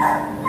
Yeah.